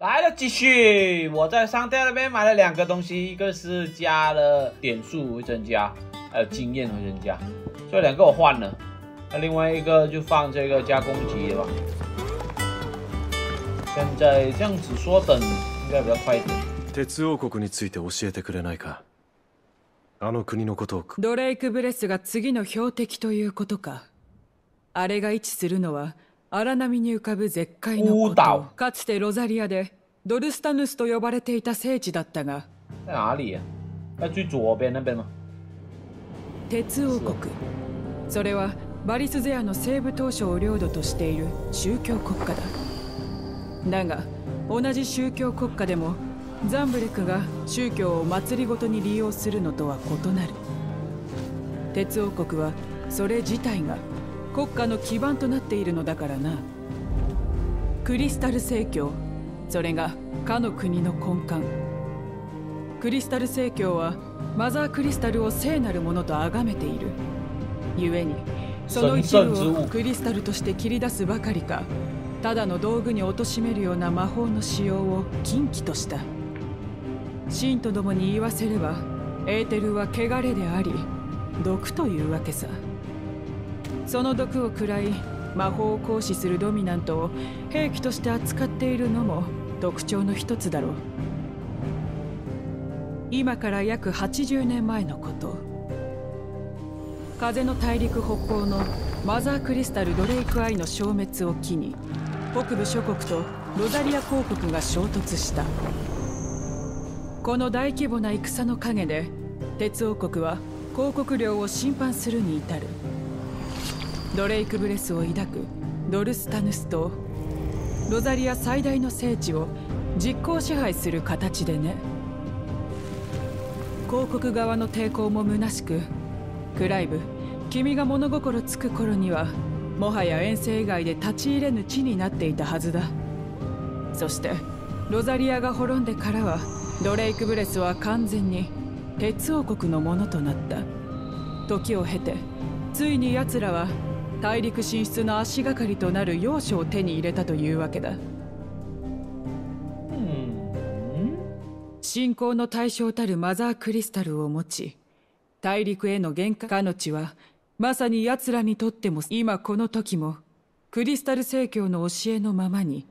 来了，继续。我在商店那边买了两个东西，一个是加了点数会增加，还有经验会增加，这两个我换了。那另外一个就放这个加攻击吧。现在这样子说等应该比较快一点。鉄王国について教えてくれないかあの国のことをドレイクブレスが次の標的ということかあれが位置するのは 荒波に浮かぶ絶海の孤島。かつてロザリアでドルスタヌスと呼ばれていた聖地だったが？鉄王国。それはバリスゼアの西部当初を領土としている宗教国家だ。だが同じ宗教国家でもザンブレクが宗教を祭りごとに利用するのとは異なる。鉄王国はそれ自体が国家の基盤となっているのだからな。クリスタル正教それがかの国の根幹。クリスタル正教はマザークリスタルを聖なるものと崇めている。故にその一部をクリスタルとして切り出すばかりかただの道具に貶めるような魔法の使用を禁忌とした。信徒どもに言わせればエーテルは汚れであり毒というわけさ。その毒を食らい魔法を行使するドミナントを兵器として扱っているのも特徴の一つだろう。今から約80年前のこと。風の大陸北方のマザークリスタルドレイクアイの消滅を機に北部諸国とロザリア公国が衝突した。この大規模な戦の陰で鉄王国は広告領を侵犯するに至る。ドレイクブレスを抱くドルスタヌスとロザリア最大の聖地を実効支配する形でね。広告側の抵抗も虚しくクライブ君が物心つく頃にはもはや遠征以外で立ち入れぬ地になっていたはずだ。そしてロザリアが滅んでからはドレイクブレスは完全に鉄王国のものとなった。時を経てついに奴らは大陸進出の足がかりとなる要所を手に入れたというわけだ。信仰の対象たるマザークリスタルを持ち大陸への玄関かの地はまさに奴らにとっても今この時もクリスタル正教の教えのままに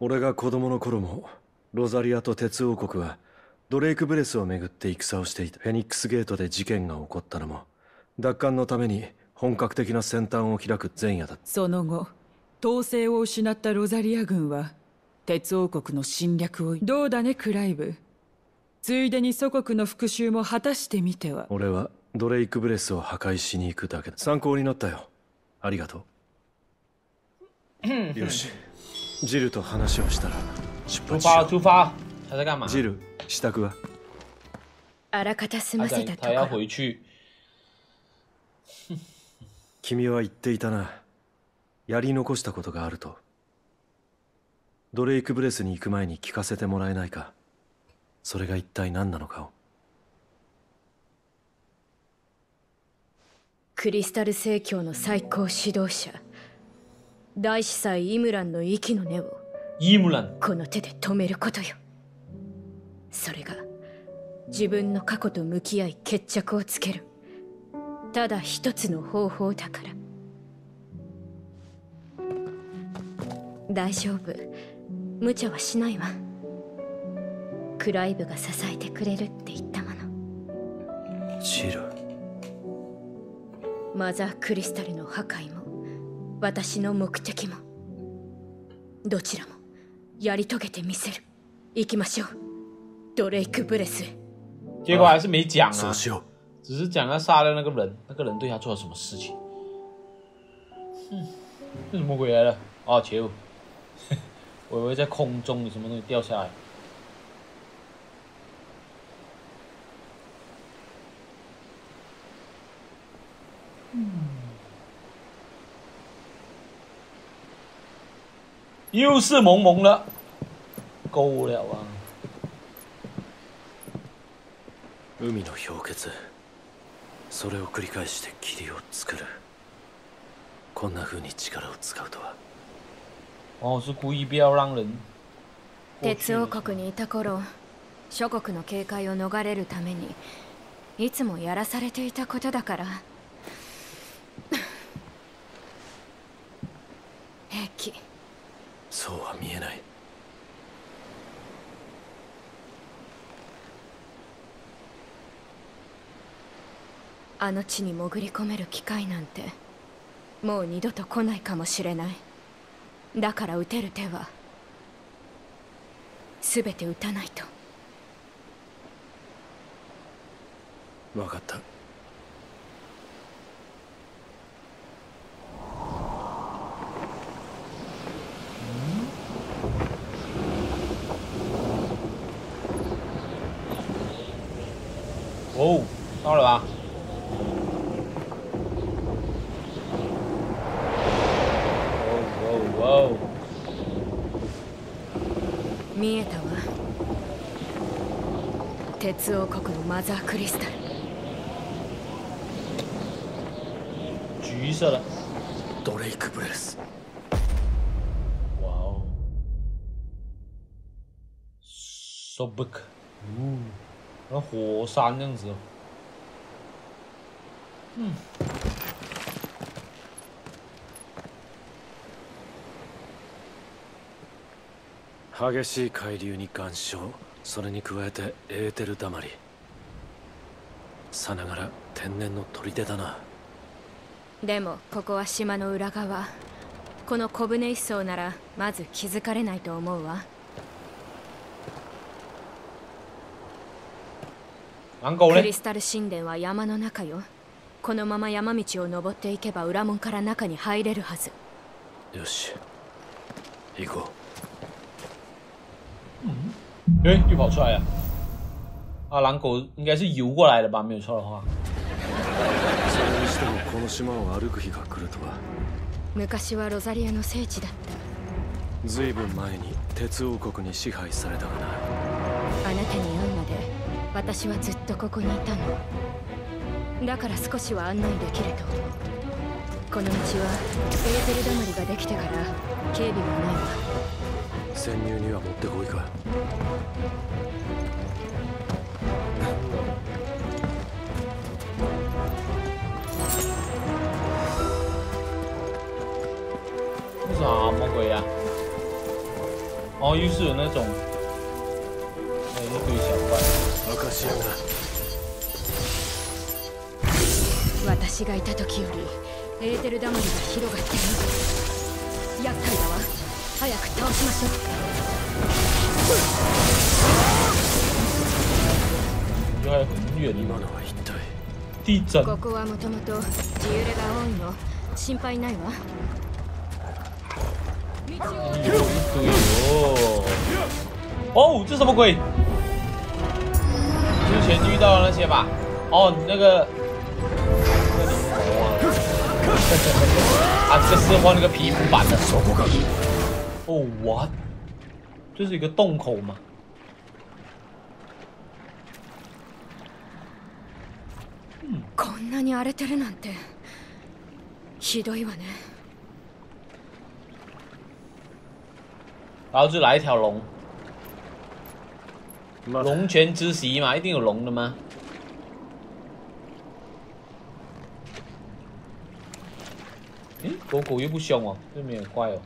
俺が子供の頃もロザリアと鉄王国はドレイクブレスをめぐって戦をしていた。フェニックスゲートで事件が起こったのも奪還のために本格的な先端を開く前夜だその後統制を失ったロザリア軍は鉄王国の侵略をどうだねクライブ。ついでに祖国の復讐も果たしてみては。俺はドレイクブレスを破壊しに行くだけだ。参考になったよ。ありがとう。よし。ジルと話をしたら出出发，発しよ出发！他在干嘛う？ジル支度は？あらかた済他ませたと在他要ころ回去。君は言っていたな。やり残したことがあると。ドレイクブレスに行く前に聞かせてもらえないか。それが一体何なのかを。クリスタル正教の最高指導者。大司祭イムランの息の根を。伊姆兰，この手で止めることよ。それが自分の過去と向き合い決着をつけるただ一つの方法だから。大丈夫。無茶はしないわ。クライブが支えてくれるって言ったもの。ジルマザークリスタルの破壊も。私の目的も。どちらも。やり遂げてみせる。行きましょう。ドレイクブレスへ。结果还是没讲啊，そうしよう只是讲他杀了那个人，那个人对他做了什么事情。嗯，这什么鬼来了？哦，球！我以为在空中有什么东西掉下来。又是萌萌了，够了啊！海の氷結それを繰り返して霧を作る。こんな風に力を使うとは。哦，是故意不要让人鉄王国にいた頃諸国の警戒を逃れるためにいつもやらされていたことだから。平気そうは見えないあの地に潜り込める機会なんてもう二度と来ないかもしれない。だから撃てる手は全て撃たないと。分かった。哦，到了吧？哦哦見えたわ。鉄王国のマザークリスタル。哦，橘色的，ドレイクブレス。哇哦，so big，哦，像火山那样子哦。嗯，激しい海流に岩礁？それに加えてエーテルだまり。さながら天然の砦だな。でもここは島の裏側。この小舟一層ならまず気づかれないと思うわ。ク狼嘞リ？スタル神殿は山の中よ。このまま山道を登っていけば裏門から中に入れるはず。よし。行こ哎，又跑出来了。啊，狼狗应该是游过来的吧？没有错的话。うそれにしてもこの島を歩く日が来るとは昔はロザリアの聖地だっずいぶん前に鉄王国に支配されたがなたあなたに会うまで私はずっとここにいたのだから少しは案内できるとこの道はエーテルだまりができてから警備もないわ潜入にはもってこいか。为啥魔鬼呀、哦，又是有那种，哎，一堆小怪。私がいた時よりエーテルだまりが広がってる厄介だわ早く倒しましょう我觉得还很远今のは一体地震。ここはもともと地揺れが多いの心配ないわ有一堆哦。哦，这什么鬼？之前遇到的那些吧？哦，那个，那个啊。啊，这是换那个皮肤版的。そこか哦，what？这是一个洞口吗？こんなに荒れてるなんてひどいわね然后就来一条龙，まだ龙泉之席嘛，一定有龙的吗？诶，狗狗又不凶哦，这边有怪哦。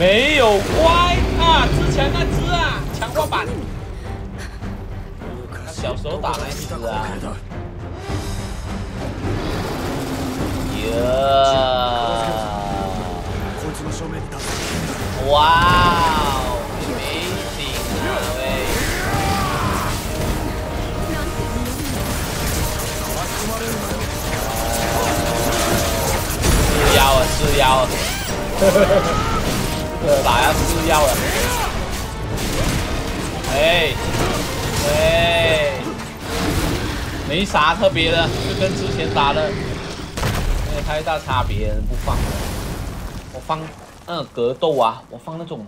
没有怪啊，之前那只啊，强化版，他小时候打那只啊。呀！こいつの正面に立つ哇哦，amazing 啊喂！吃药啊，吃药啊！ 这个打要吃药了。哎哎，没啥特别的，就跟之前打的没有太大差别，不放了。我放那个格斗啊，我放那种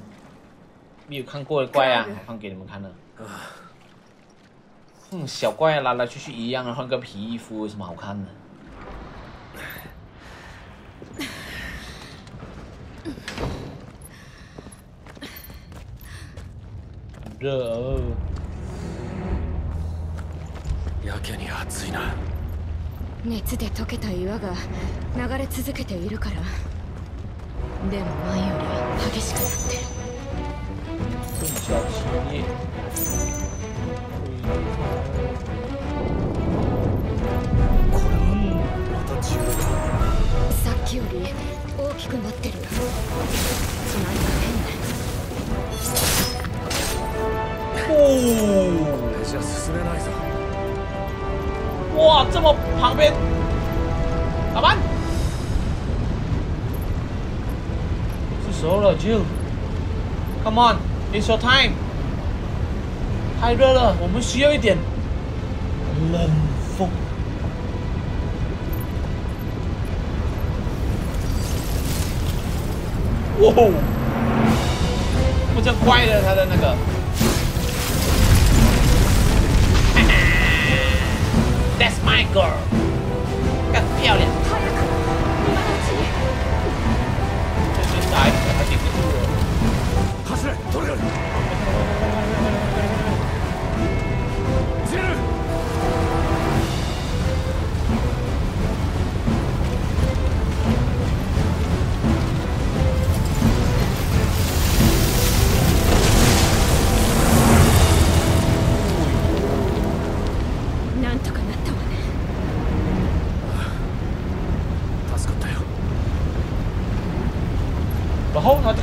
没有看过的怪啊，我放给你们看了。嗯，小怪来来去去一样，换个皮肤有什么好看的？やけに暑いな。熱で溶けた岩が流れ続けているから。でも前より激しくなってる。更加激烈。これはさっきより大きくなってる。なんか哦，これじゃ進めないぞ哇，这么旁边，老板，是时候了，Jill，Come on，it's your time。太热了，我们需要一点冷风。哇哦，不这样怪了他的那个。 my girl. I.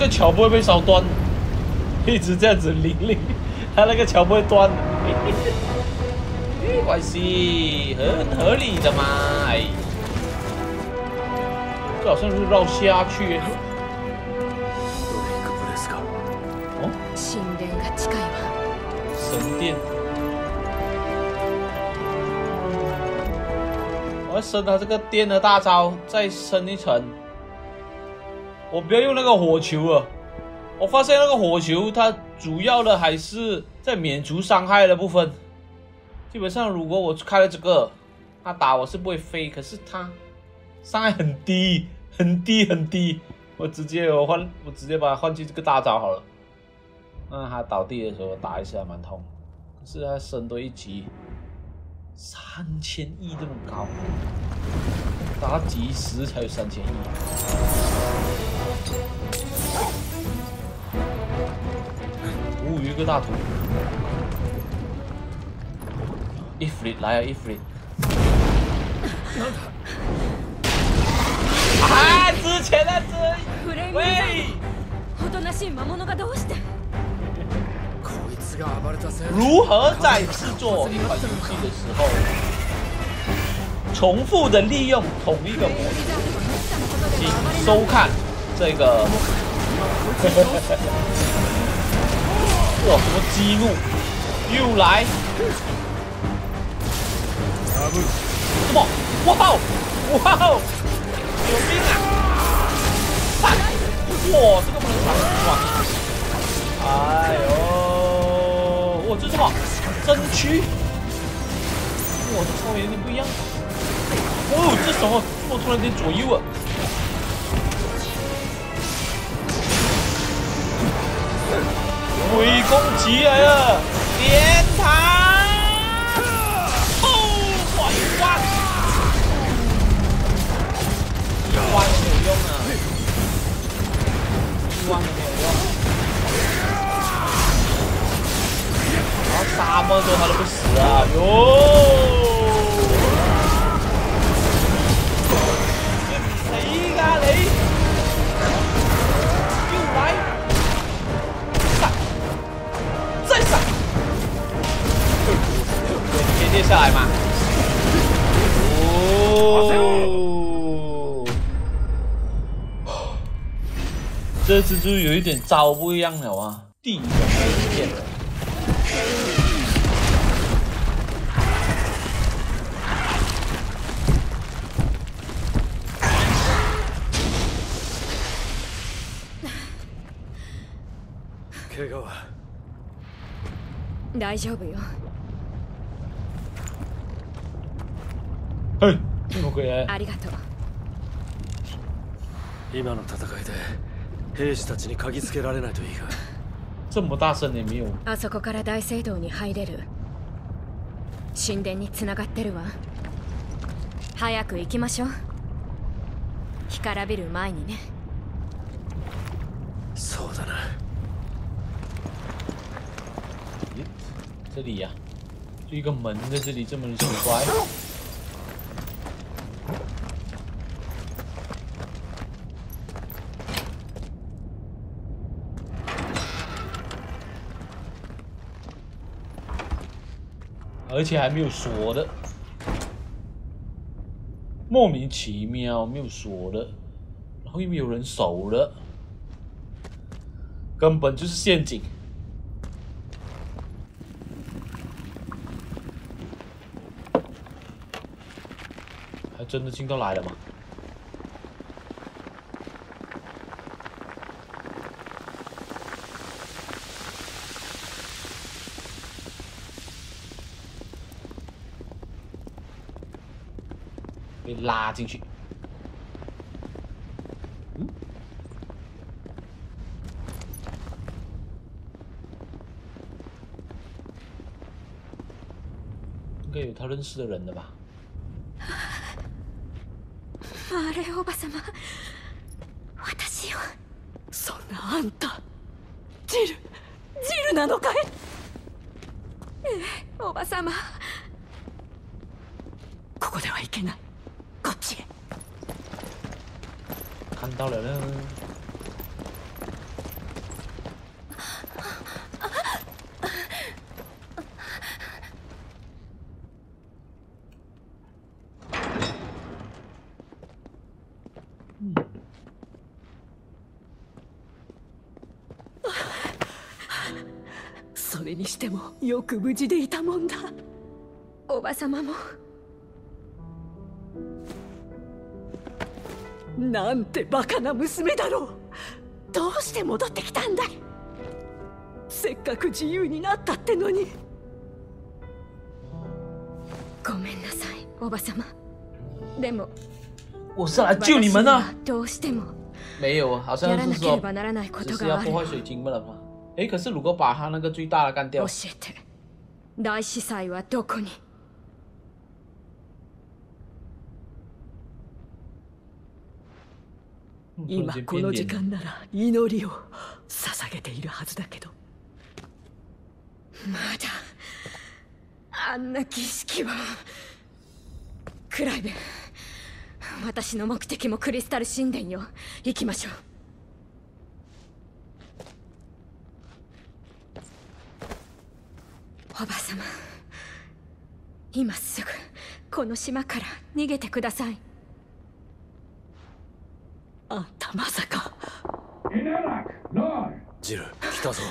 桥不会被烧断，一直这样子零零，他那个桥不会断的。没关系，很合理的嘛。哎，这好像是绕下去。ドレイクブレスか哦，神殿が近いわ神殿。我要升他这个电的大招，再升一层。 我不要用那个火球了。我发现那个火球，它主要的还是在免除伤害的部分。基本上，如果我开了这个，他打我是不会飞，可是他伤害很低，很低，很低。我直接我换，我直接把它换去这个大招好了。那他倒地的时候打一下蛮痛，可是他升多一级，三千亿这么高，打几十才有三千亿。哦，有一个大图，伊弗里来啊，伊弗里。啊！之前的这フレーム喂。おとなしい魔物がどうしてこいつが暴れたせいで如何在制作一款游戏的时候，重复的利用同一个模式？请收看 这个。哇，什么激怒又来？什么？哇哦！哇哦！有病啊！哇，这个不能闯哇！哎呦，哇这是什么？真躯？哇，这稍微有点不一样。哦，这什么？怎么突然间左右啊？鬼攻击来了，连弹哦，我一一万都没有用啊，一万都没有用，然后杀波之他都不死啊，哟。对，你可以跌下来嘛。哦，这蜘蛛有一点招不一样了啊，地狱的变了。怪我は大丈夫よ嘿，这么鬼来？ありがとう。今の戦いで兵士たちに嗅ぎつけられないといいが这么大声也没有。あそこから大聖堂に入れる。神殿につながってるわ。早く行きましょう。干からびる前にね。そうだな。这里呀、就一个门在这里，这么奇怪。而且还没有锁的，莫名其妙没有锁的，然后又没有人守的，根本就是陷阱。还真的进到来了吗？拉进去。嗯，应该有他认识的人的吧？あれおばさま私をそんなあんたジルジルなのかい よく無事でいたもんだ。おばさまも。なんてバカな娘だろう。どうして戻ってきたんだい。せっかく自由になったってのに。ごめんなさいおばさまでも我是来救你们的。どうしても。没有，好像やら是说なければならないこ只とがある。是要破坏水晶不了吗？诶，可是如果把他那个最大的干掉。教，えて大司祭はどこに嗯今この時間なら祈りを捧げているはずだけど。まだ。あんな儀式は。クライベン私の目的もクリスタル神殿よ。行きましょうおばさま今すぐこの島から逃げてください。あんたまさか。ジル来たぞ。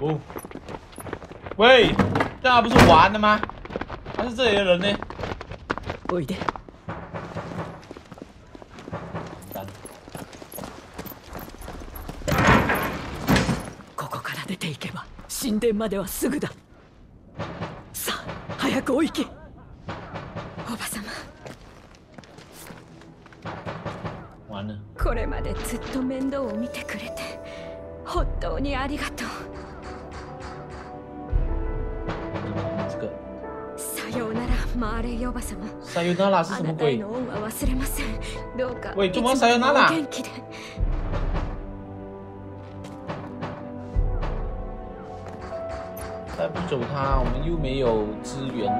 哦，喂，那不是玩的吗？他是这里的人呢？おいで完了ここから出ていけば神殿まではすぐだ。さあ早くお行け。おばさま。完了，これまでずっと面倒を見てくれて本当にありがとう。さようならマーレイおばさま。塞尤娜拉是あ什么鬼？なたへの恩は忘れません。どうなら。お元気で走他，我们又没有资源。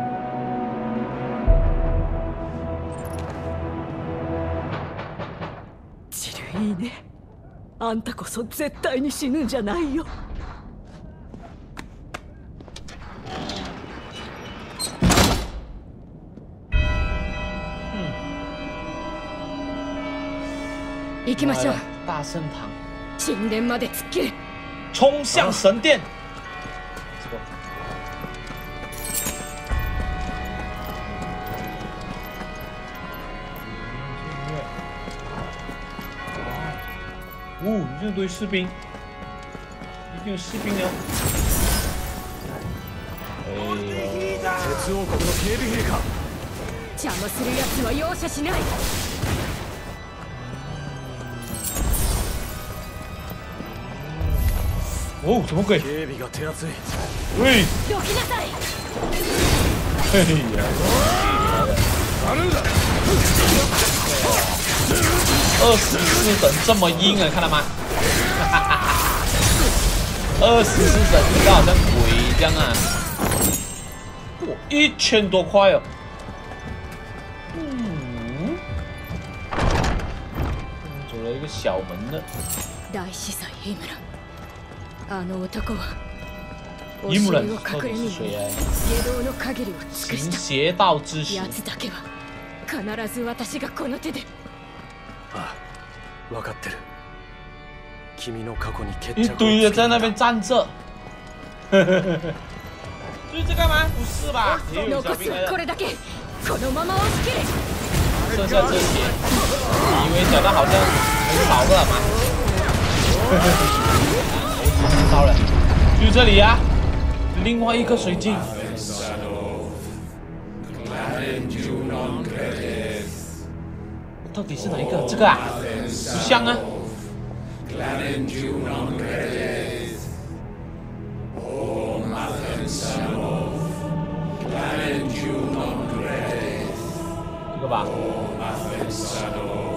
ジルいいねあんたこそ絶対に死ぬんじゃないよ行きましょう来了大圣堂，神殿まで突っ切れ冲向神殿。 已经有堆士兵，已经士兵了。哎呀！王国の警兵。邪魔する奴は容赦しない。警が手厚い。どきなさい。哎呀！二十四等这么阴啊，看到吗？二十四等阴到好像鬼这样啊！哇，一千多块哦。嗯，走了一个小门呢。大司祭イムラあの男はお伊姆城を人到底隠れみに是谁啊？下道の限りを尽く行した邪道之实。奴だけは必ず私がこの手でああ分かってる君の過去に決 一着を堆的在那つけるんだ边站着。就是这个吗？不是吧？也有小残す兵来了，これだけこのまま押し切れ剩下这些，以为讲的好像很好了嘛？哎，到了，就这里呀、另外一个水晶。到底是哪一个？这个啊，不像啊。 Clarendium credes. Om Athens Amov. Clarendium credes. Om Athens Amov.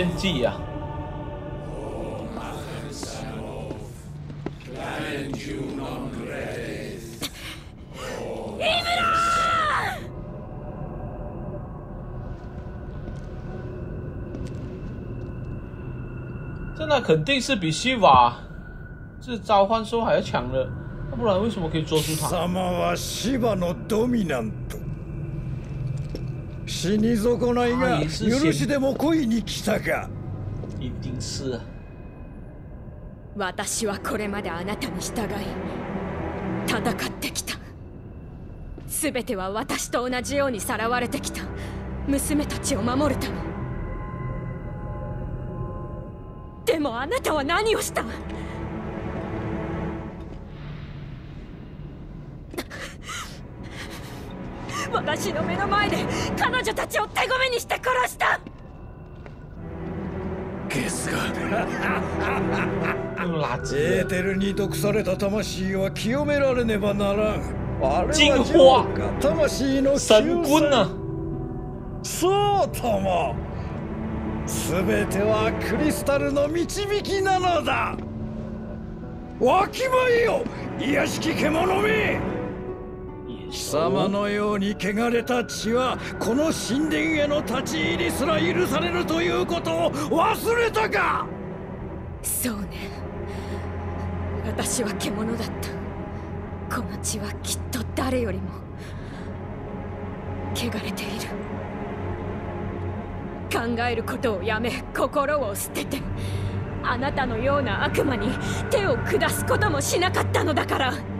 献祭啊！这那肯定是比西瓦这召唤兽还要强的，要不然为什么可以捉住他？死に損ないが許しでも恋に来たか。一定是啊私はこれまであなたに従い戦ってきた。全ては私と同じようにさらわれてきた。娘たちを守るため。でもあなたは何をした？私の目の前で彼女たちを手ごめにして殺した。ゲスが。エーテルに毒された魂は清められねばならん。あれは净ジョ化魂の神救棍啊！そうとも。全てはクリスタルの導きなのだ。わきまえよ癒しき獣め貴様のように汚れた血はこの神殿への立ち入りすら許されるということを忘れたか！そうね。私は獣だった。この血はきっと誰よりも汚れている。考えることをやめ心を捨ててあなたのような悪魔に手を下すこともしなかったのだから。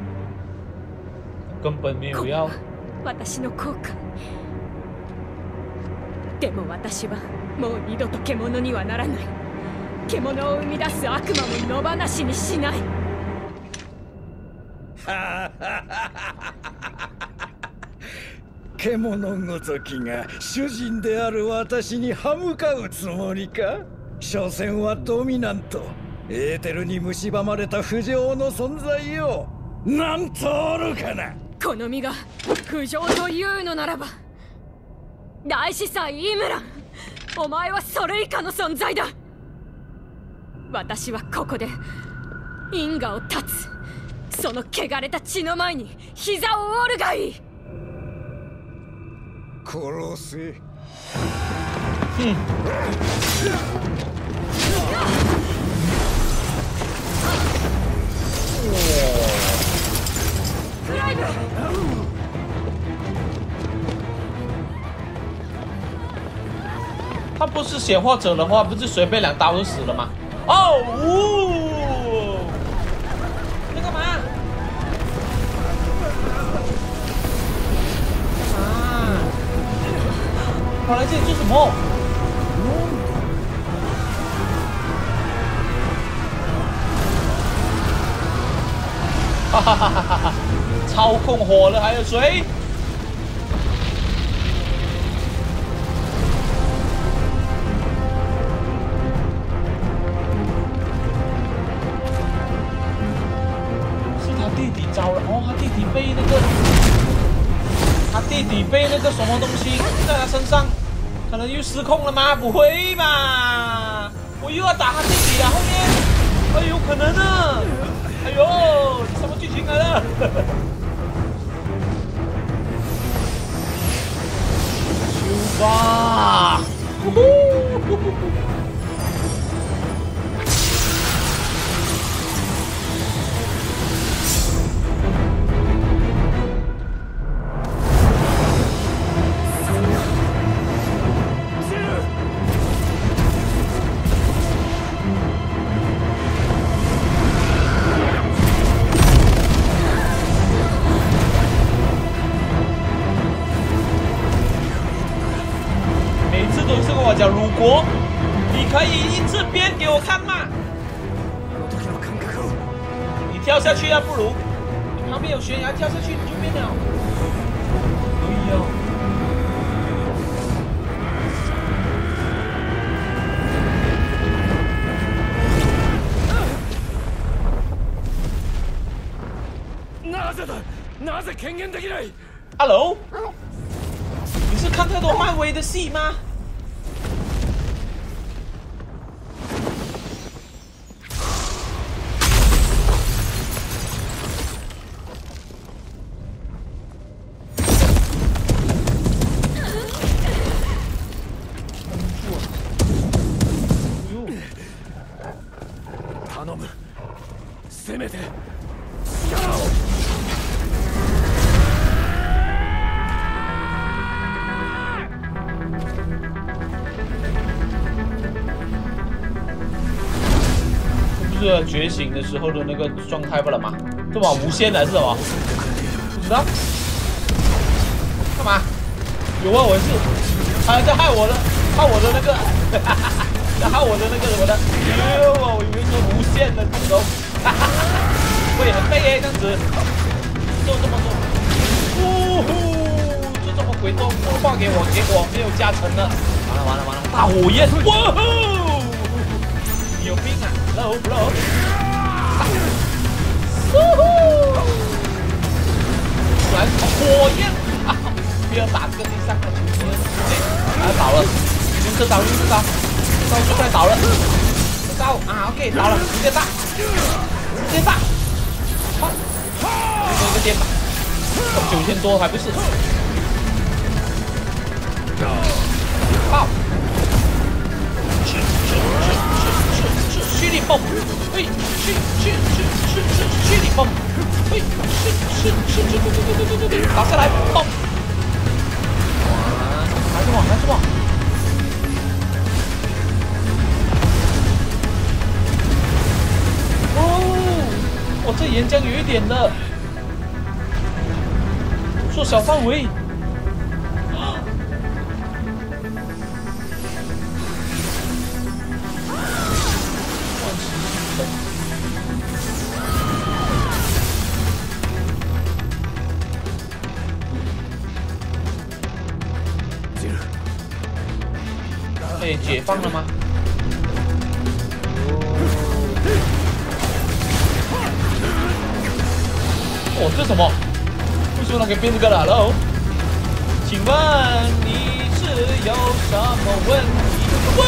根本没有要。私の後悔でも私はもう二度と獣にはならない。獣を生み出す悪魔も野放しにしない。獣ごときが主人である私に歯向かうつもりか？所詮はドミナント。エーテルに蝕まれた不浄の存在よなんとおるかな？この身が不浄というのならば大司祭イムランお前はそれ以下の存在だ。私はここで因果を断つ。その汚れた血の前に膝を折るがいい。殺せ。フラ他不是显化者的话，不是随便两刀就死了吗？哦，呜、在干嘛？干嘛？跑来这里做什么？哈哈哈哈哈哈。操控火了，还有谁？是他弟弟招了哦，他弟弟被那个，他弟弟被那个什么东西在他身上，可能又失控了吗？不会吧？我又要打他弟弟了，后面，哎，有可能呢。哎呦，什么剧情来了？出发！呼呼呼呼呼！觉醒的时候的那个状态不了吗？这把无限的还是什么？不知道。干嘛？有啊，我是，他在害我的，害我的那个，在害我的那个什么的。哎呦，我以为是无限的这种，会很背耶，这样子，就这么做。呜呼，就这么鬼多放给我，结果没有加成了。完了完了完了，大火焰！哇吼！病啊！Hello Hello，呜呼！突然火焰啊！不要打这个地上的球球，啊倒了，用这招用这招，这招就快倒了，这招啊 OK 倒了，直接炸，直接炸，好，最后一个肩膀，九千多还不是？嘿，去去去去去去力泵，嘿，去去去去去去去去去，打下来，泵！还是往，还是往。哦，我这岩浆有一点了，缩小范围。放了吗？哦，这什么？为什么他可以变这个了？Hello，请问你是有什么问题？哇，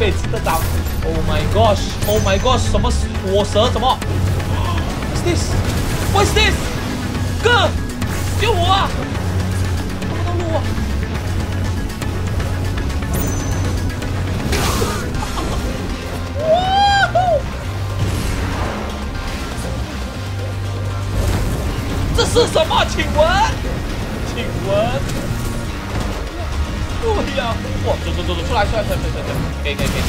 每次都打。Oh my gosh！Oh my gosh！什么火蛇？什么？What's this？What's this？哥，救我啊！这是什么？请问？请问？对呀！哇，走走走走，出来出来出来出来出来，可以可以可以。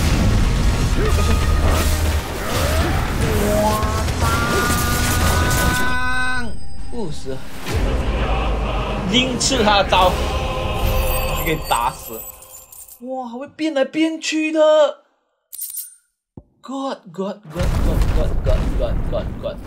哇当！不死，硬吃他的刀，就给打死。哇，还会变来变去的。God, God, God, God, God, God, God, God, God。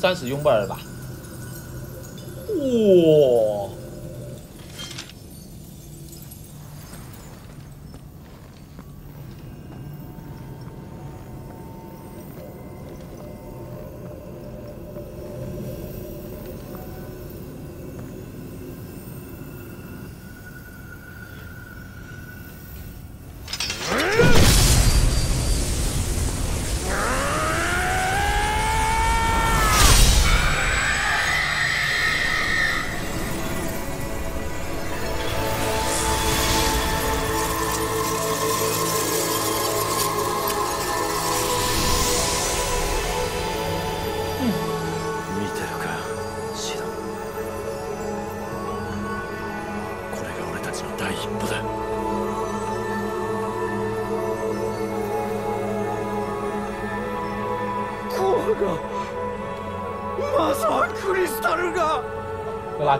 三使用不了吧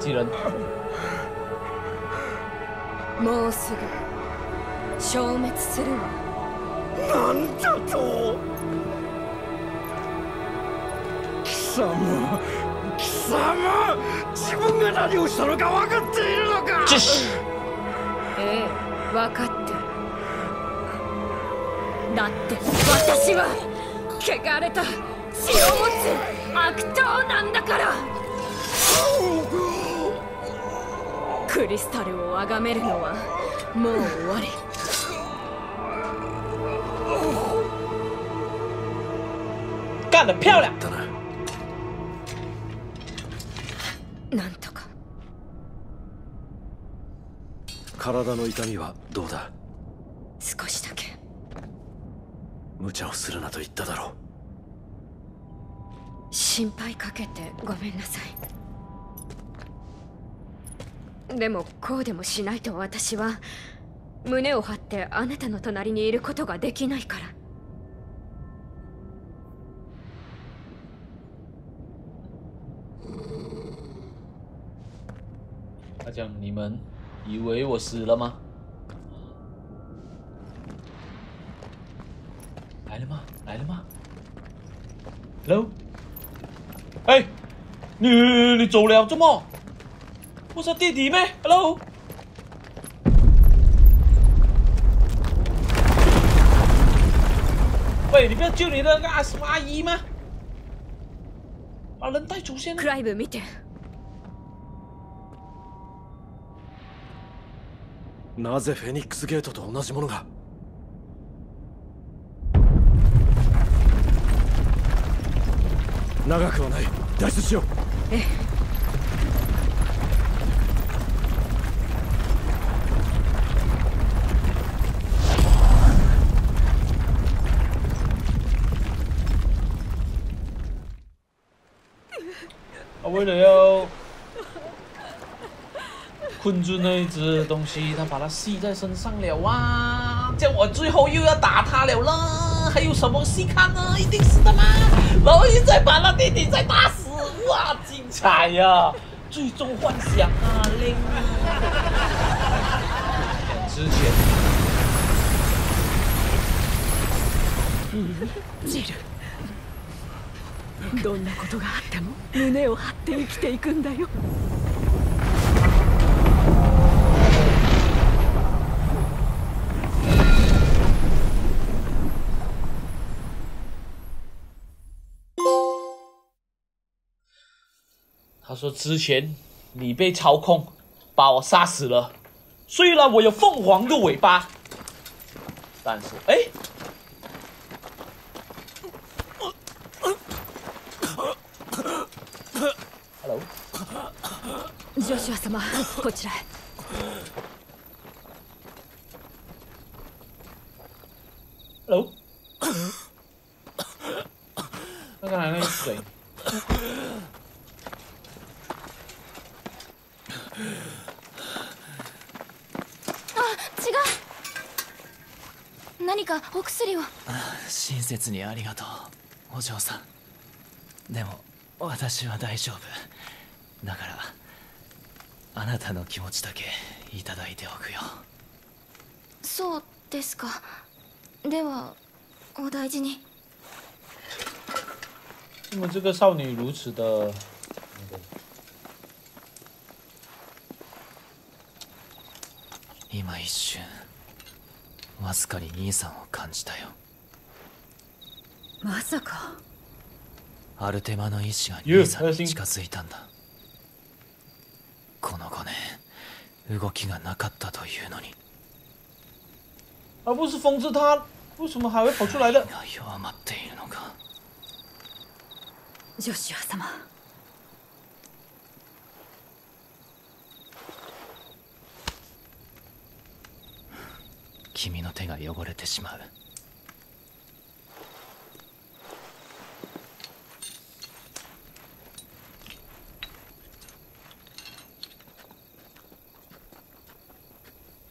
几人？ルを崇めるのはもう終わり。干得漂亮！だななんとか。体の痛みはどうだ？少しだけ。無茶をするなと言っただろ心配かけてごめんなさいでもこうでもしないと私は胸を張ってあなたの隣にいることができないから他讲你们以为我死了吗？来了吗？来了吗？Hello？哎，你你走了？怎么？不是弟弟咩？Hello？喂，你不要救你的那个阿什么阿姨吗？把人带走先啊ク！ライブ見てなぜフェニックスゲートと同じものが長くはない脱出しようええ为了要困住那一只东西，他把它吸在身上了啊！这我最后又要打他了啦！还有什么戏看呢？一定是的嘛！然后现在把那弟弟再打死，哇，精彩呀、最终幻想啊，之前ジル どんなことがあっても胸を張って生きていくんだよ。他说：“之前你被操控，把我杀死了。虽然我有凤凰的尾巴，但是哎。”シュア様こちらへ。違う。何かお薬を。親切にありがとうお嬢さん。でも私は大丈夫。だからあなたの気持ちだけいただいておくよ。そうですか。ではお大事に。为什么这个少女如此的？今一瞬わずかに兄さんを感じたよ。まさか。アルテマの意志が兄さんに近づいたんだこの5年動きがなかったというのに。而不是封制他，为什么还会跑出来的？が弱まっているのか。ジョシュア様。君の手が汚れてしまう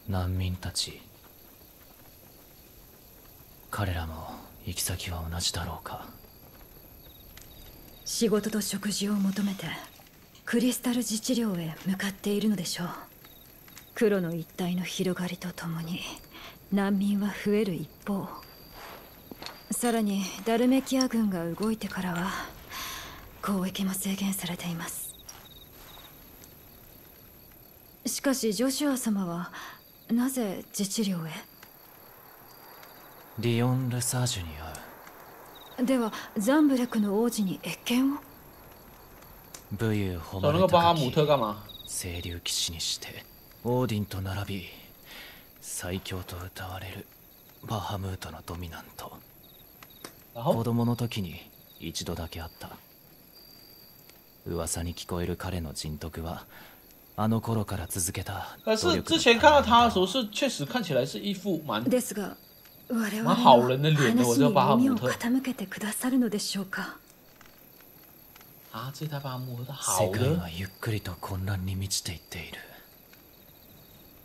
難民たち。彼らも行き先は同じだろうか。仕事と食事を求めてクリスタル自治領へ向かっているのでしょう。黒の一帯の広がりとともに難民は増える一方。さらにダルメキア軍が動いてからは交易も制限されています。しかしジョシュア様はなぜ自治領へ？リオン・ルサージュに会う。ではザンブレクの王子に謁見を？武勇誉れ高き？清流騎士にしてオーディンと並び最強と謳われるバハムートのドミナント。子供の時に一度だけ会った。噂に聞こえる彼の人徳はあの頃から続けた可是之前看到他的时候，是确实看起来是一副蛮ですが我々まあの好人的脸的我就巴哈姆特傾けてくださるのでしょうか？啊，这台巴哈姆特好世界的はゆっくりと混乱に満ちていっている。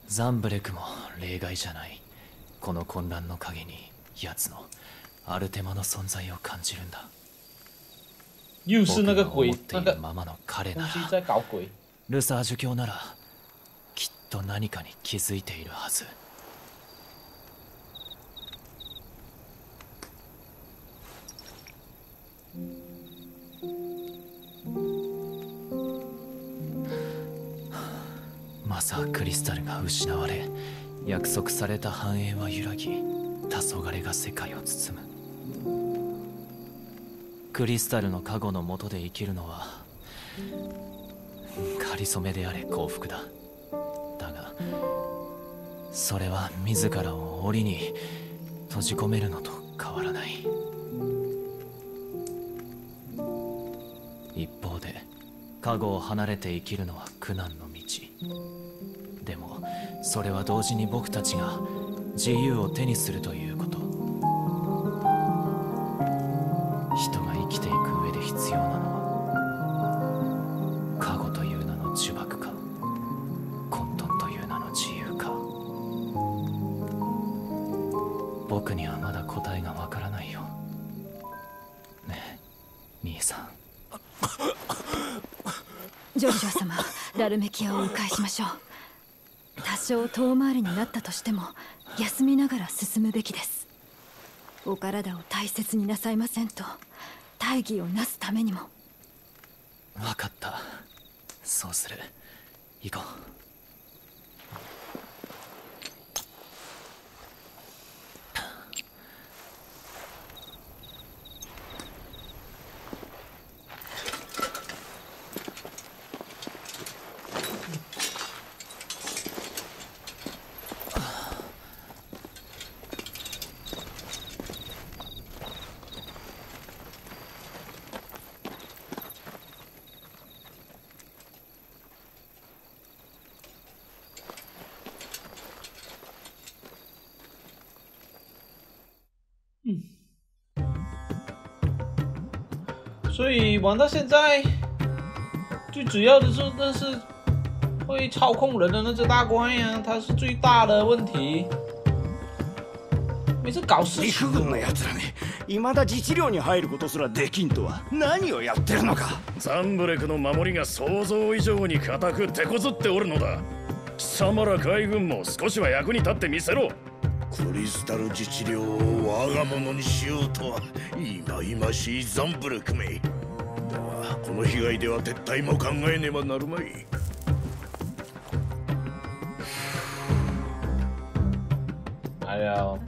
ザンブレクも例外じゃない。この混乱の陰に奴のアルテマの存在を感じるんだ。又是那个鬼僕が思っ、てい那个るままの彼东西なら在搞鬼。ルサージュ教ならきっと何かに気づいているはず。まさクリスタルが失われ約束された繁栄は揺らぎ黄昏が世界を包む。クリスタルの加護の下で生きるのはかりそめであれ幸福だ。だがそれは自らを檻に閉じ込めるのと変わらない。一方で加護を離れて生きるのは苦難の道。でもそれは同時に僕たちが自由を手にするということ。人が生きていく上で必要なルメキアを迂回しましょう多少遠回りになったとしても休みながら進むべきです。お体を大切になさいませんと大義をなすためにも。わかった。そうする。行こう所以玩到现在，最主要的是那是会操控人的那只大怪呀、它是最大的问题。每次搞事情。陸軍の奴らね。未だ自治領に入ることすらできんとは。何をやってるのか。ザンブレクの守りが想像以上に固く手こずっておるのだ。貴様ら海軍も少しは役に立ってみせろ。クリスタル自治領を我が物にしようとは忌々しいザンブレクめ。だがこの被害では撤退も考えねばなるまい。哎呀，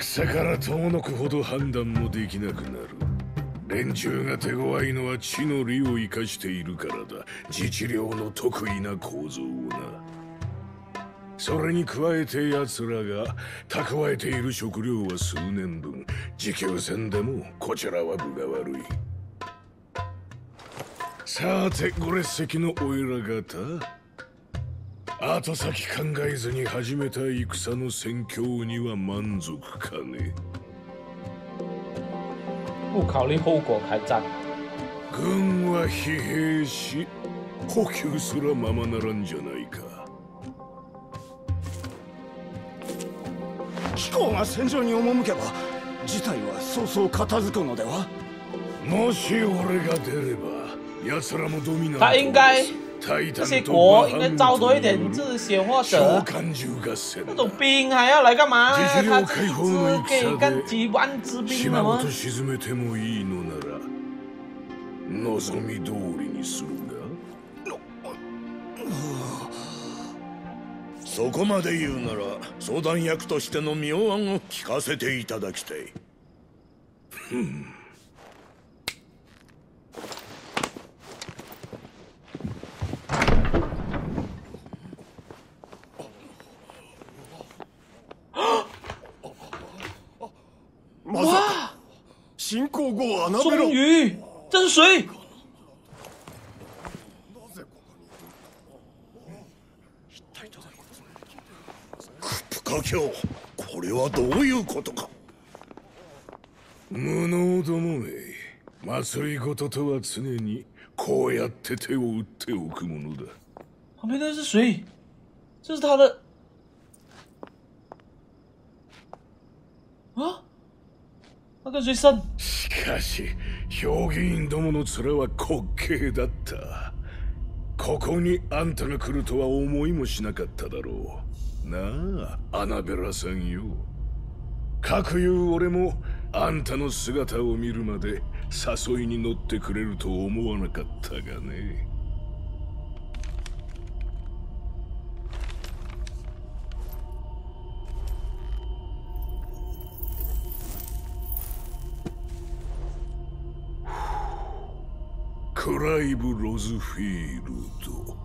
戦から遠のくほど判断もできなくなる連中が手強いのは地の利を生かしているからだ。自治領の得意な構造をな。それに加えて奴らが蓄えている食料は数年分。持久戦でもこちらは分が悪い。さてご列席のおいら方。後先考えずに始めた戦の戦況には満足かね。不考虑后果开战，軍は疲弊し補給すらままならんじゃないか貴公が戦場に赴けば事態はそうそう片付くのではもし俺が出れば奴らもドミナント他应该 タイタ这些国应该招多一点或召者那种兵还要来干嘛？自治他自己領解放の只给戦干几万支兵島了吗ご？と沈めてもいいのなら望み通りにするがそこまで言うなら相談役としての妙案を聞かせていただきたいまさか侵攻後穴ベロ终于，这是谁？不可教これはどういうことか無能どもめ祭りごととは常にこうやって手を打っておくものだ旁边那是谁？这是他的啊？他跟谁生？しかし評議員どもの面は滑稽だった。ここにあんたが来るとは思いもしなかっただろう。なあアナベラさんよ。かくいう俺もあんたの姿を見るまで誘いに乗ってくれると思わなかったがね。クライブ・ロズフィールド。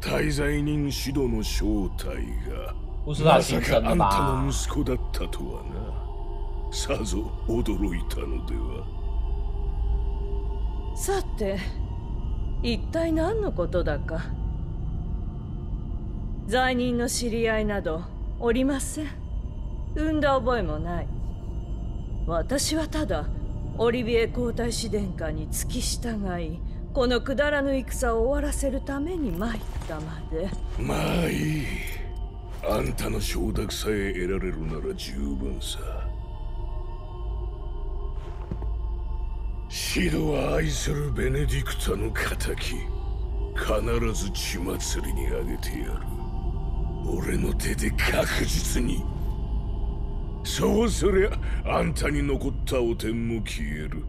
滞在人指導の正体がまさかあんた吧の？息子だったとはな。さぞ驚いたのでは。さて一体何のことだか。罪人の知り合いなどおりません。産んだ覚えもない。私はただオリビエ皇太子殿下に付き従いこのくだらぬ戦を終わらせるために参ったまで。まあいい。あんたの承諾さえ得られるなら十分さ。シドは愛するベネディクタの仇必ず血祭りにあげてやる。俺の手で確実にそうすりゃあんたに残った汚点も消える。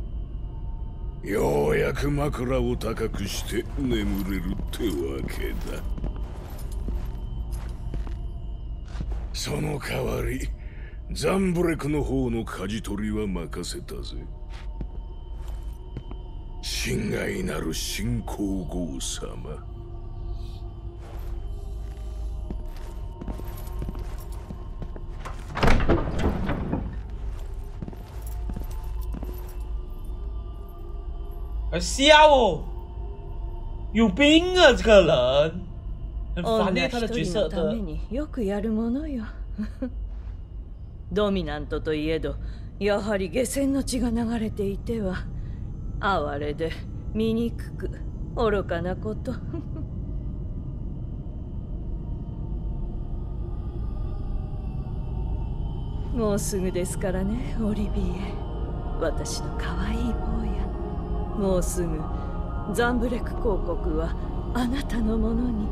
ようやく枕を高くして眠れるってわけだ。その代わりザンブレクの方の舵取りは任せたぜ。心外なる新皇后様。还笑哦，有病啊！这个人，很烦女耶，他的角色的よくやるものよドミナントといえどやはり下船の血が流れていては哀れで醜く愚かなこともうすぐですからねオリビエ私の可愛い坊やもうすぐ。ザンブレク公国はあなたのものに。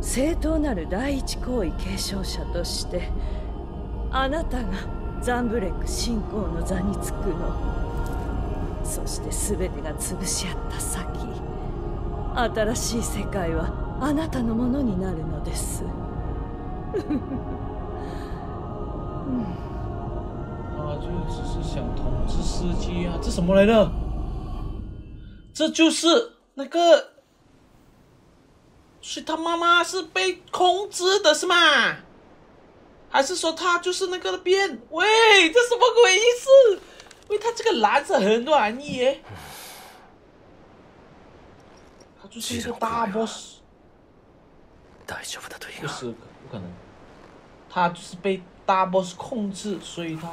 正当なる第一皇位継承者としてあなたがザンブレク信仰の座につくの。そして全てが潰し合った先新しい世界はあなたのものになるのです。うん啊，就只是想统治世界啊！这什么来的？这就是那个，所以他妈妈是被控制的是吗？还是说他就是那个变？喂，这什么鬼意思？喂，他这个蓝色很软意耶，他就是一个大 boss，大丈夫だといいが不是不可能，他就是被大 boss 控制，所以他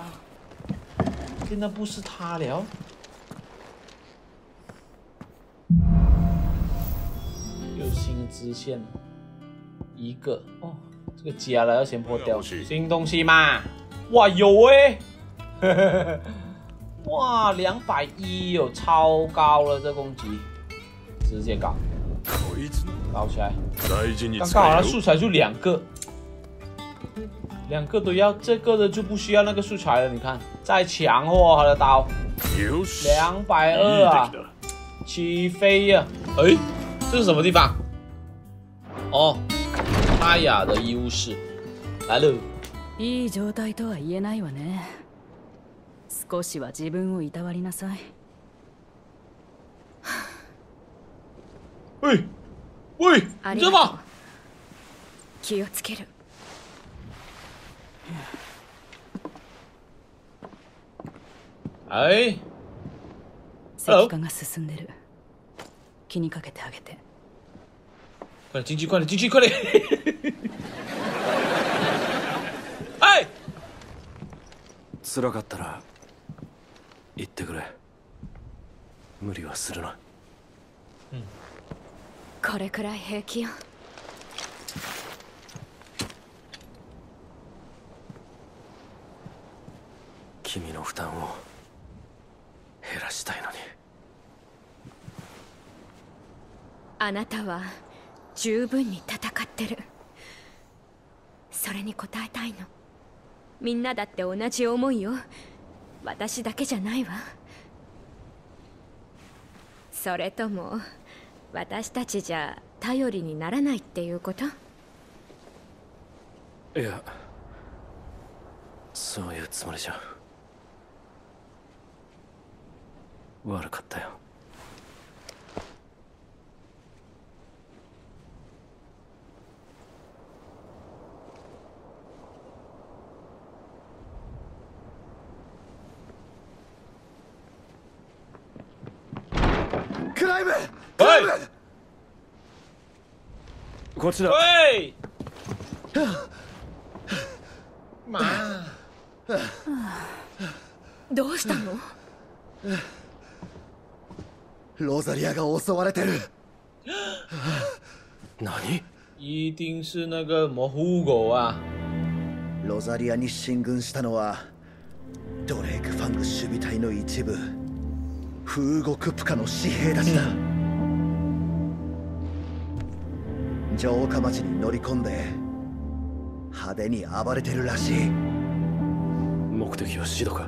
现在不是他了。有新的支线了，一个哦，这个加了要先破掉，新东西嘛，哇有哎、哇两百一有超高了这攻击，直接搞こいつの搞起来。大事に刚刚好像使えよ素材就两个， 两个都要，这个的就不需要那个素材了。你看，再强化他的刀，よし两百いい二啊出，来だ起飞呀、哎，这是什么地方？哦，玛雅的医务室，来了。いい状態とは言えないわね少しは自分をいたわりなさい喂喂，你知道吗？気をつける 哎，石化が進んでる。気にかけてあげて。快点进去，快点进去，快点！哎，辛かったら言ってくれ。無理はするな。これくらい平気よ君の負担を減らしたいのに。あなたは十分に戦ってる。それに応えたいの。みんなだって同じ思いよ私だけじゃないわ。それとも私たちじゃ頼りにならないっていうこと？いやそういうつもりじゃ悪かったよ。クライブ喂こっちだ喂，妈，どうしたの？ロザリアが襲われてる。何？一定是那个模糊狗啊！ロザリアに進軍したのはドレイク・ファング守備隊の一部。風獄プカの紙兵たちだ。城下町に乗り込んで派手に暴れてるらしい。目的はシドか？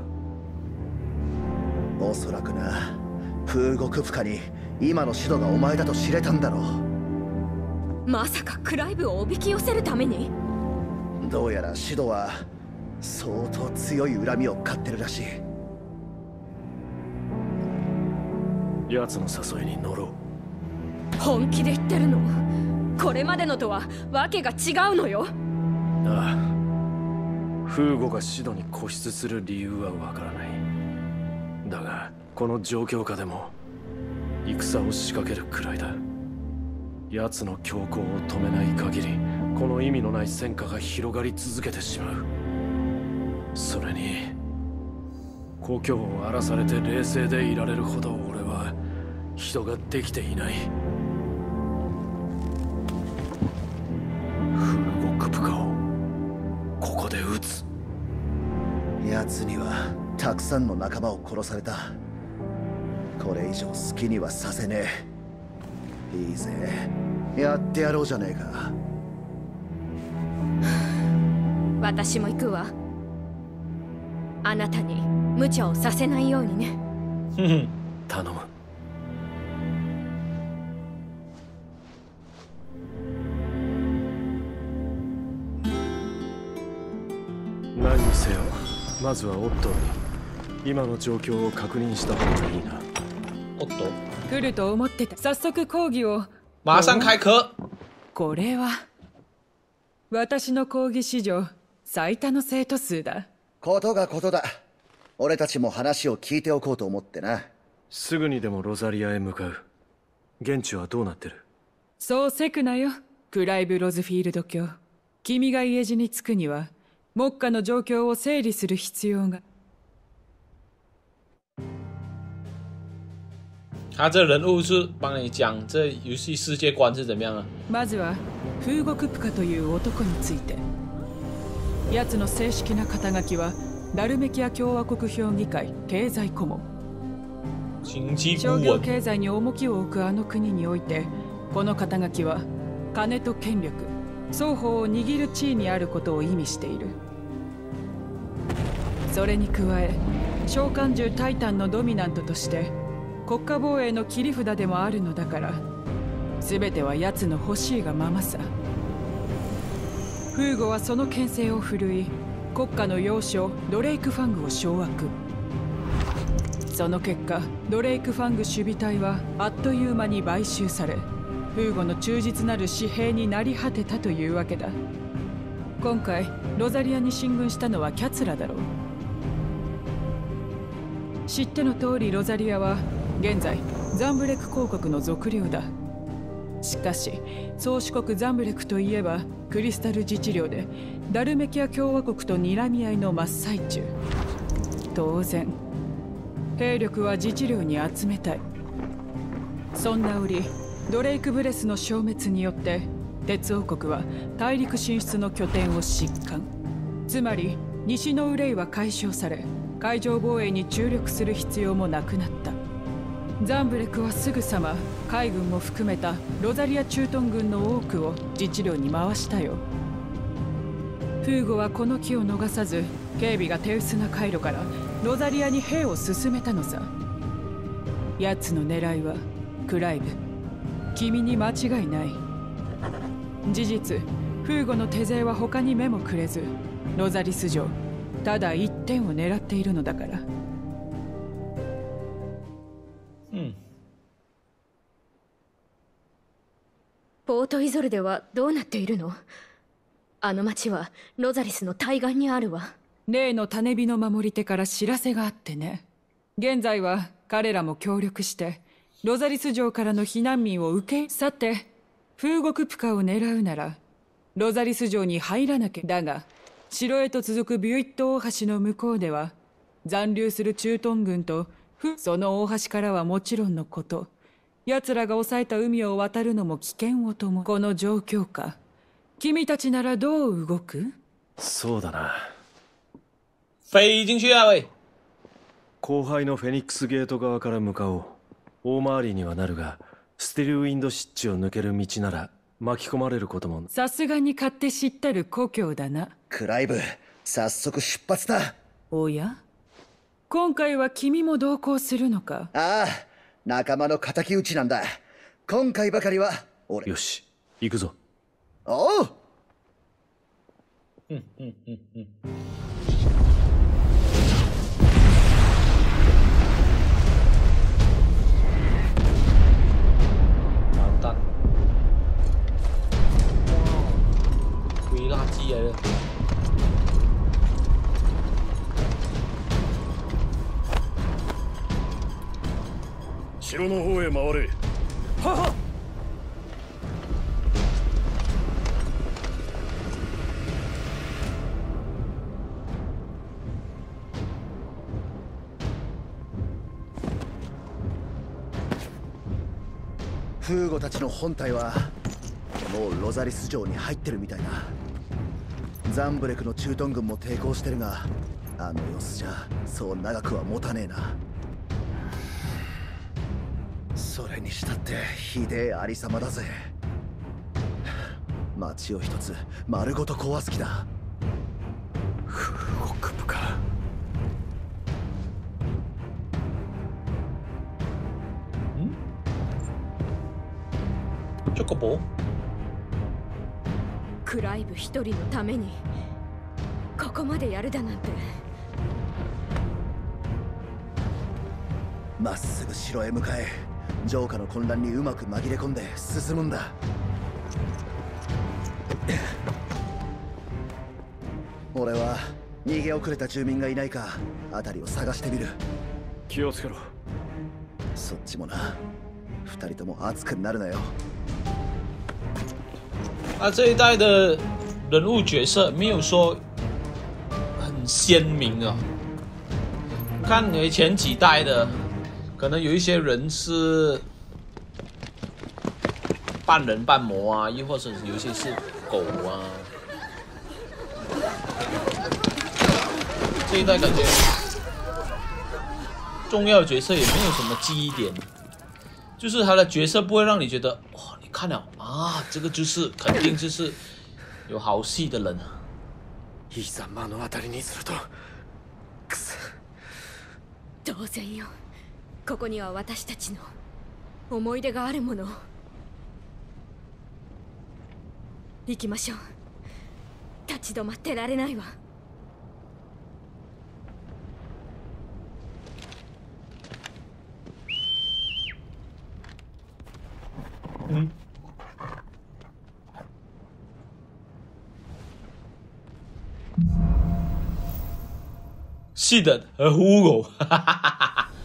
おそらくな風獄プカに今の指導がお前だと知れたんだろまさかクライブをおびき寄せるために？うどうやらシドは相当強い恨みを買ってるらしい。奴の誘いに乗ろう。本気で言ってるの？これまでのとはわけが違うのよ。ああ。フーゴがシドに固執する理由はわからない。だがこの状況下でも戦を仕掛けるくらいだ。奴の強行を止めない限りこの意味のない戦火が広がり続けてしまう。それに故郷を荒らされて冷静でいられるほど俺は人ができていない。フーゴクプカをここで撃つ。奴にはたくさんの仲間を殺された。これ以上好きにはさせねえ。いいぜ。やってやろうじゃねえか。私も行くわ。あなたに無茶をさせないようにね。頼む。何にせよまずはオットーに今の状況を確認した方がいいなおっと。来ると思ってた。早速講義を。马上开课これは私の講義史上最多の生徒数だ。ことがことだ。俺たちも話を聞いておこうと思ってな。すぐにでもロザリアへ向かう。現地はどうなってる？そうせくなよ。クライブ・ロズフィールド卿君が家路に着くには目下の状況を整理する必要が他这人物是帮你讲这游戏世界观是怎么样啊？まずはフーゴ・クプカという男について。奴の正式な肩書きはダルメキア共和国評議会経済顧問。商業问，経済に重きを置くあの国においてこの肩書きは金と権力双方を握る地位にあることを意味している。それに加え召喚獣タイタンのドミナントとして国家防衛の切り札でもあるのだから全ては奴の欲しいがままさ。フーゴはその牽制を振るい国家の要衝ドレイクファングを掌握。その結果ドレイクファング守備隊はあっという間に買収されフーゴの忠実なる紙幣になり果てたというわけだ。今回ロザリアに進軍したのはキャツラだろう。知っての通りロザリアは現在ザンブレク公国の属領だ。しかし宗主国ザンブレクといえばクリスタル自治領でダルメキア共和国と睨み合いの真っ最中。当然兵力は自治領に集めたい。そんな折ドレイクブレスの消滅によって鉄王国は大陸進出の拠点を疾患つまり西の憂いは解消され海上防衛に注力する必要もなくなった。ザンブレクはすぐさま海軍も含めたロザリア駐屯軍の多くを自治領に回したよ。フーゴはこの機を逃さず警備が手薄な回路からロザリアに兵を進めたのさ。奴の狙いはクライブ君に間違いない。事実フーゴの手勢は他に目もくれずロザリス城ただ一点を狙っているのだから。ポートイゾルデはどうなっているの？あの町はロザリスの対岸にあるわ。例の種火の守り手から知らせがあってね。現在は彼らも協力してロザリス城からの避難民を受けさて風国プカを狙うならロザリス城に入らなきゃ。だが城へと続くビュイット大橋の向こうでは残留する駐屯軍とその大橋からはもちろんのこと。奴らが抑えた海を渡るのも危険をともこの状況下君たちならどう動く？そうだな。飞进去啊喂！後輩のフェニックスゲート側から向かおう。大回りにはなるがスティルウィンド湿地を抜ける道なら巻き込まれることも。さすがに勝手知ったる故郷だな。クライブ早速出発だ。おや？今回は君も同行するのか？ああ仲間の敵討ちなんだ。今回ばかりは俺。よし行くぞ。おう。嗯嗯嗯嗯，完城の方へ回れ。はは。フーゴたちの本体はもうロザリス城に入ってるみたいな。ザンブレクの駐屯軍も抵抗してるがあの様子じゃそう長くは持たねえな。それにしたってひでえありさまだぜ。町を一つ丸ごと壊す気だ。フーゴク部かチョコボ？クライブ一人のためにここまでやるだなんて。まっすぐ城へ向かえ城下の混乱にうまく紛れ込んで進むんだ。俺は逃げ遅れた住民がいないか辺りを探してみる。気をつけろ。そっちもな。二人とも熱くなるなよ。啊，这一代的人物角色没有说很鲜明啊。看你前几代的，可能有一些人是半人半魔啊，又或者有一些是狗啊。这一代感觉重要角色也没有什么记忆点，就是他的角色不会让你觉得哇，你看了啊，这个就是肯定就是有好戏的人。いざ目の当たりにするとくそ当然よ ここには私たちの思い出があるもの。行きましょう。立ち止まってられないわ。嗯。是的，和呼狗，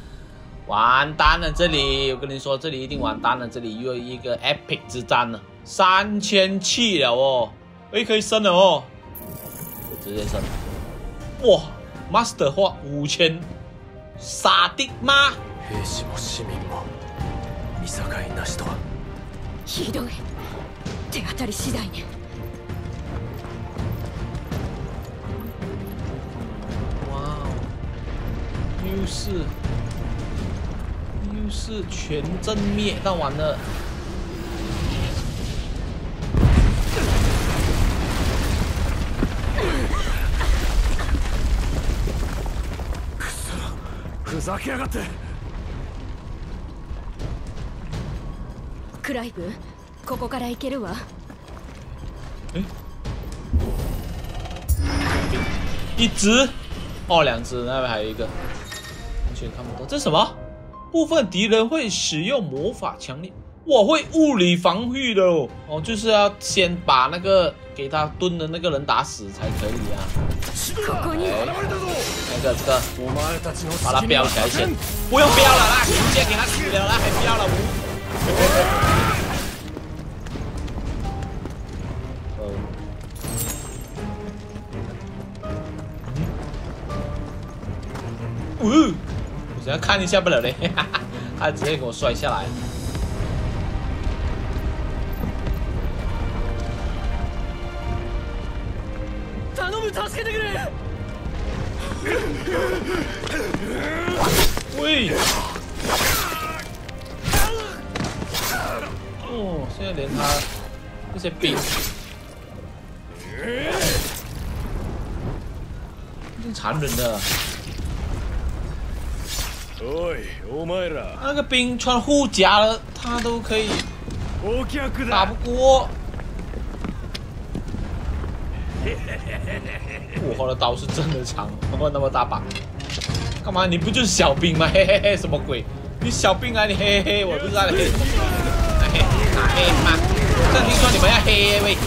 完蛋了！这里我跟你说，这里一定完蛋了，这里又一个 epic 之战了，三千气了哦，哎，可以升了哦，直接升，哇，master 画五千，傻的吗？兵士も市民も見境なしとはひどい手当たり次第ね哇哦，又是 又是全阵灭，那完了。ふざけやがってクライブここから行けるわ一只，哦，两只，那边还有一个，完全看不到。这是什么？ 部分敌人会使用魔法强力，我会物理防御的哦。哦，就是要先把那个给他蹲的那个人打死才可以啊。ここに哎，那个这个，お前たちの把它好き标起来先，不用标了啦，直接给他死了啦，还标了无？ 要看一下不了嘞，他直接给我摔下来。頼む助けてくれ喂！哦，现在连他这些兵，挺残忍的。 おいお前ら那个兵穿护甲了，他都可以お客だ打不过。我后的刀是真的长，我那么大把，干嘛？你不就是小兵吗？嘿嘿嘿，什么鬼？你小兵啊！你嘿嘿嘿，我不知道你嘿，打黑打黑吗？这听说你们要黑喂，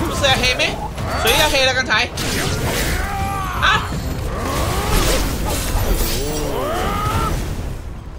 不是要黑咩？谁要黑了刚才？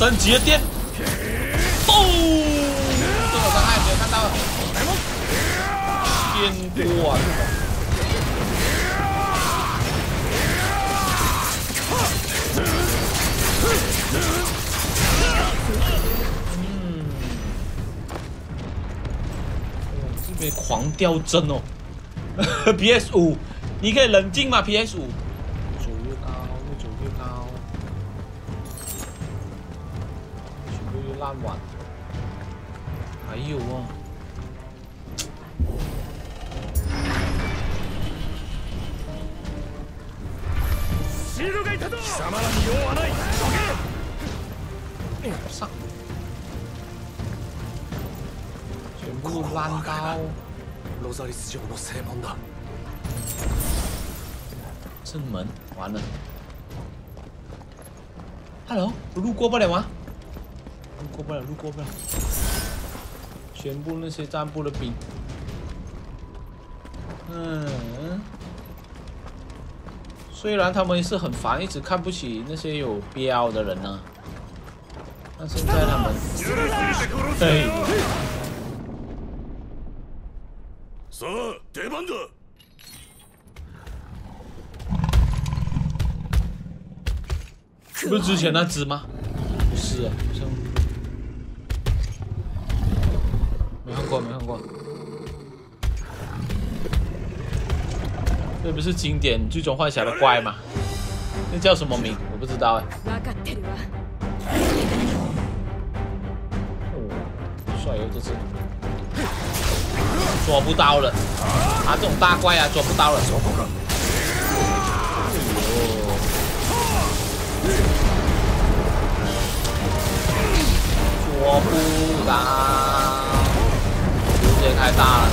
升级电，嘣！这个伤害没有看到，电波啊！嗯，这边狂掉帧哦。PS 五，你可以冷静吗？PS 五，全部又烂完。还有哦，上，全部烂到。ロザリス城の正門だ正门完了。Hello，路过不了吗？ 路过不了，路过不了。全部那些站部的兵，嗯，虽然他们是很烦，一直看不起那些有标的人呢，但现在他们，对，さあ出番だ不是之前那只吗？不是啊， 过，没看过。这不是经典最终幻想的怪吗？那叫什么名？我不知道哎。分かってるわ哦，帅哦，这只捉不到了啊！这种大怪啊，捉不到了。捉不到， 太大了。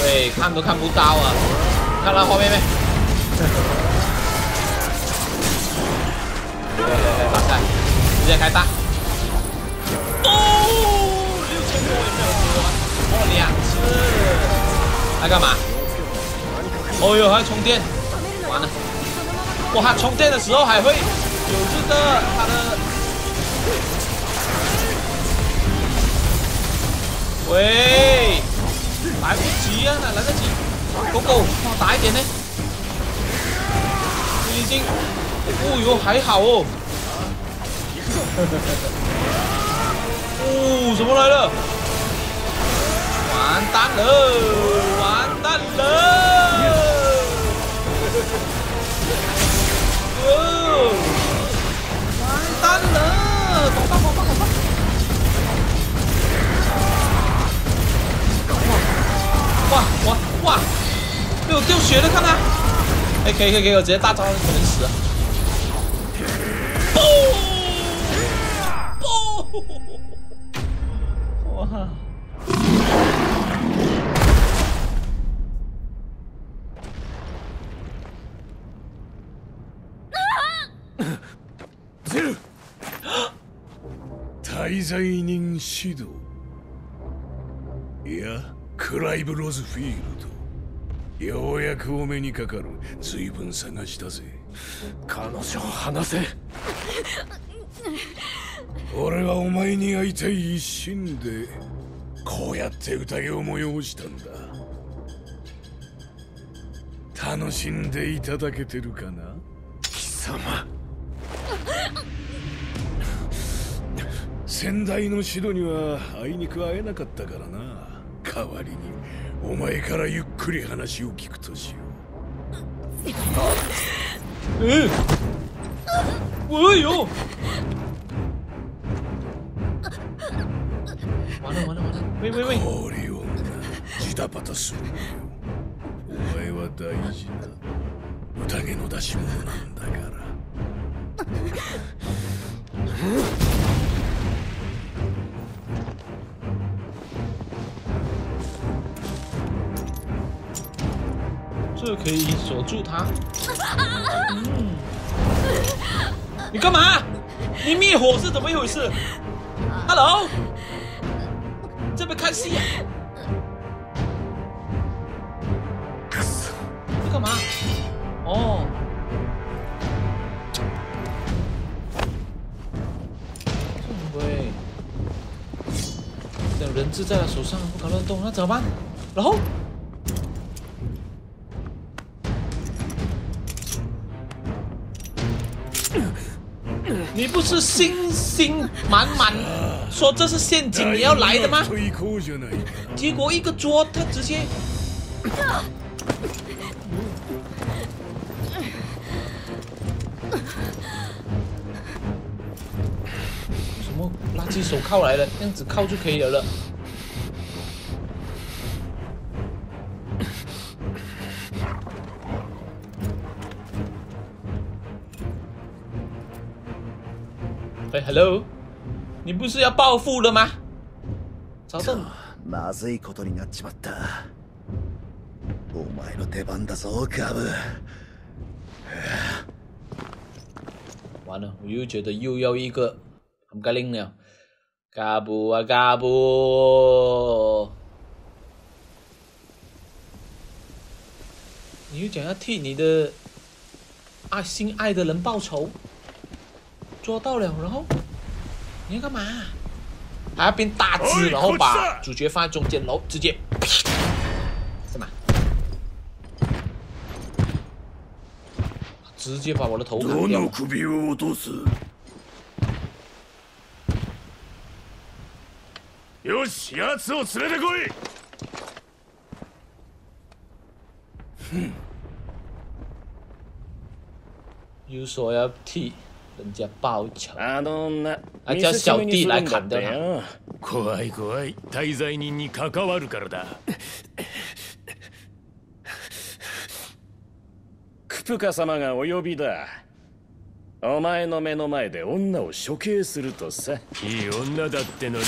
对，看都看不到啊！看到画面没？对 对对，打开，直接开大。哦，六千多也没有多啊！哦，两次。在干嘛？哦呦，还充电，哇，他充电的时候还会有这个他的。喂，来不及啊，哪来得及？狗狗，帮我打一点呢。已经，哦哟，还好哦。哦，什么来了？完蛋了，完蛋了！哇哇哇！被我掉血了，看他！哎，可以可以可以，我直接大招可能死了。嘣！哇！滞在人指導いやクライブ・ロズフィールド。ようやくお目にかかる。随分探したぜ。彼女を離せ。俺はお前に会いたい一心でこうやって宴を催したんだ。楽しんでいただけてるかな？貴様。先代のシドにはあいにく会えなかったからな代わりにお前からゆっくり話を聞くとしよ嗯，哎呦！完了完了完了！喂喂喂！うオリオンがジタバタするお前は大事な宴の出し物なんだから 这可以锁住他。嗯，你干嘛？你灭火是怎么一回事？Hello，这边看戏啊？你干嘛？哦，这喂，这人质在他手上，不敢乱动，那怎么办？然后。不是信心满满说这是陷阱你要来的吗？结果一个桌，他直接。什么垃圾手铐来了？这样子铐就可以了了。，Hello，你不是要报复了吗？找到。まずいことになっちまった。お前の出番だぞ、ガブ。完了，我又觉得又要一个很该令了。嘎布啊，嘎布！你又讲要替你的爱心爱的人报仇？捉到了，然后 你要干嘛？还要变大只，然后把主角放在中间，然后直接，什么？直接把我的头砍掉。よし、奴を連れてこい。有所要替。 人家报仇。あの女、あ叫小弟来砍掉他。怖い怖い、滞在人に関わるからだ。クプカ様がお呼びだ。お前の目の前で女を処刑するとさ。いい女だってのに。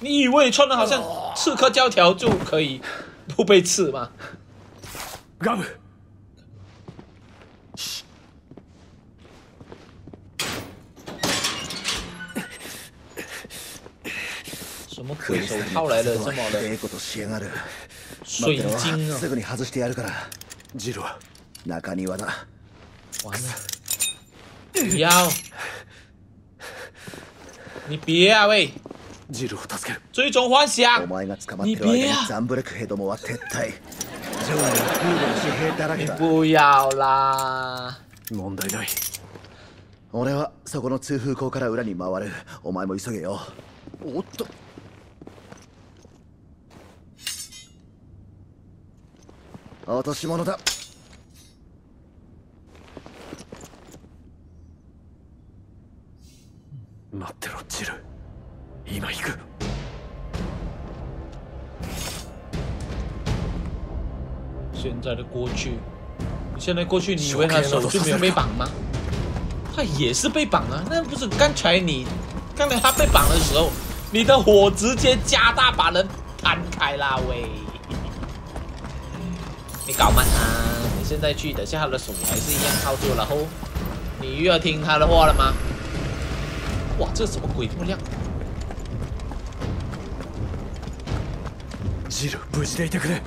你以为穿的好像刺客教条就可以不被刺吗？ 么鬼手套来了？这么的水晶啊！すぐに外してやるから。ジロ中庭だ。完了！不要！你别啊喂！ジロ助ける。最终幻想！お前が捕まってる間にザンブレクヘドモは撤退。上位は空母の紙幣だらけだ。不要啦！問題ない。俺はそこの通風口から裏に回る。お前も急げよ。おっと。落とし物だ待ってろジル今行く现在的过去，现在过去，你以为他手就没有被绑吗？他也是被绑啊！那不是刚才你，刚才他被绑的时候，你的火直接加大，把人弹开啦喂！ 你搞慢他！你现在去，等下他的手还是一样套住，然后你又要听他的话了吗？哇，这什么鬼这么亮？ジル、無事でいてくれ。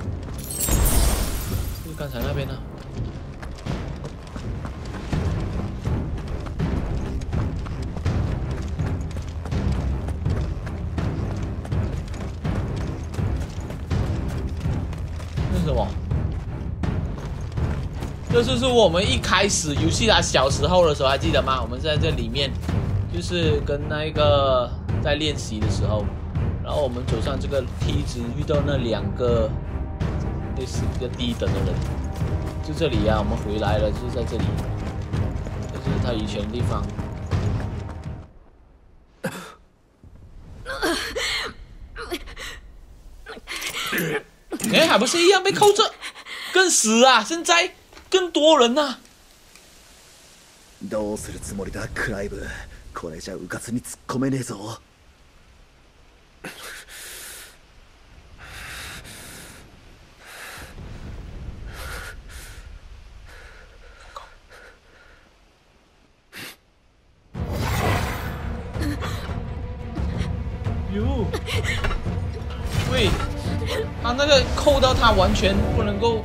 就刚才那边呢？ 这就是我们一开始游戏啊，小时候的时候还记得吗？我们在这里面，就是跟那个在练习的时候，然后我们走上这个梯子，遇到那两个类似比较低等的人，就这里呀，我们回来了，就是在这里，这是他以前的地方。哎，还不是一样被扣着，更死啊！现在更多人呐、どうするつもりだクライブこれじゃうかつに突っ込めねえぞ哟，喂，他那个扣到他完全不能够。